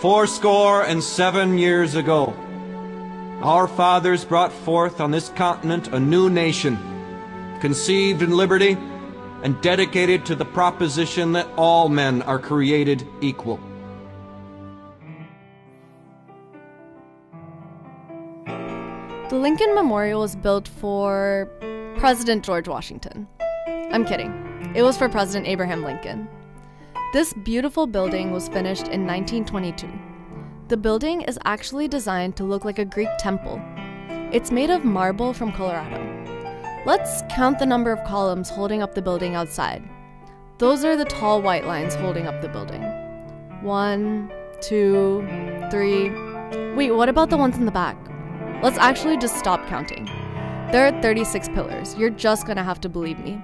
Fourscore and seven years ago, our fathers brought forth on this continent a new nation, conceived in liberty and dedicated to the proposition that all men are created equal. The Lincoln Memorial was built for President George Washington. I'm kidding. It was for President Abraham Lincoln. This beautiful building was finished in 1922. The building is actually designed to look like a Greek temple. It's made of marble from Colorado. Let's count the number of columns holding up the building outside. Those are the tall white lines holding up the building. One, two, three. Wait, what about the ones in the back? Let's actually just stop counting. There are 36 pillars. You're just gonna have to believe me.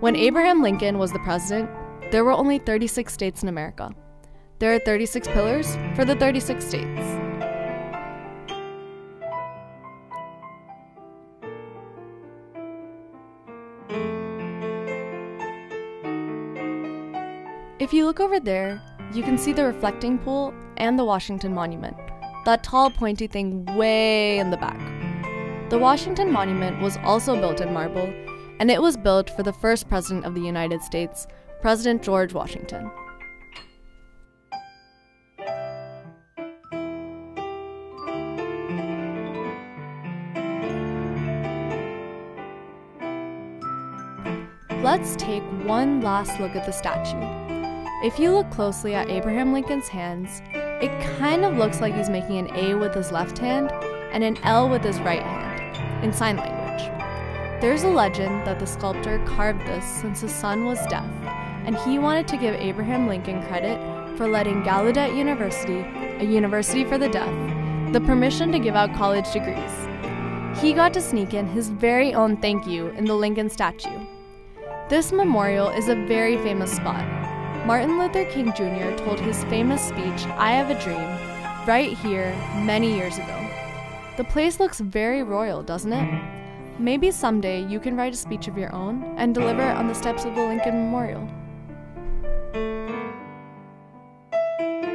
When Abraham Lincoln was the president, there were only 36 states in America. There are 36 pillars for the 36 states. If you look over there, you can see the reflecting pool and the Washington Monument, that tall pointy thing way in the back. The Washington Monument was also built in marble, and it was built for the first president of the United States, President George Washington. Let's take one last look at the statue. If you look closely at Abraham Lincoln's hands, it kind of looks like he's making an A with his left hand and an L with his right hand, in sign language. There's a legend that the sculptor carved this since his son was deaf, and he wanted to give Abraham Lincoln credit for letting Gallaudet University, a university for the deaf, the permission to give out college degrees. He got to sneak in his very own thank you in the Lincoln statue. This memorial is a very famous spot. Martin Luther King Jr. told his famous speech, I Have a Dream, right here many years ago. The place looks very royal, doesn't it? Maybe someday you can write a speech of your own and deliver it on the steps of the Lincoln Memorial thank you